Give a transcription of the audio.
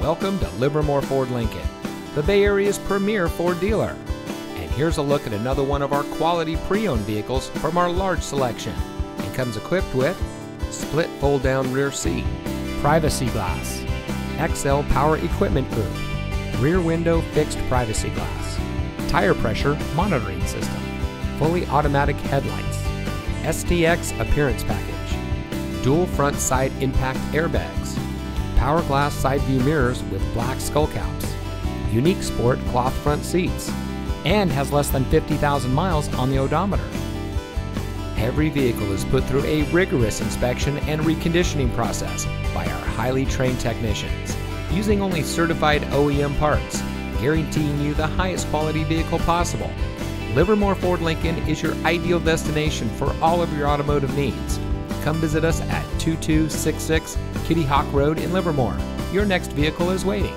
Welcome to Livermore Ford Lincoln, the Bay Area's premier Ford dealer. And here's a look at another one of our quality pre-owned vehicles from our large selection. It comes equipped with split fold-down rear seat, privacy glass, XL power equipment group, rear window fixed privacy glass, tire pressure monitoring system, fully automatic headlights, STX appearance package, dual front side impact airbags, power glass side view mirrors with black skull caps, unique sport cloth front seats, and has less than 50,000 miles on the odometer. Every vehicle is put through a rigorous inspection and reconditioning process by our highly trained technicians, using only certified OEM parts, guaranteeing you the highest quality vehicle possible. Livermore Ford Lincoln is your ideal destination for all of your automotive needs. Come visit us at 2266 Kitty Hawk Road in Livermore. Your next vehicle is waiting.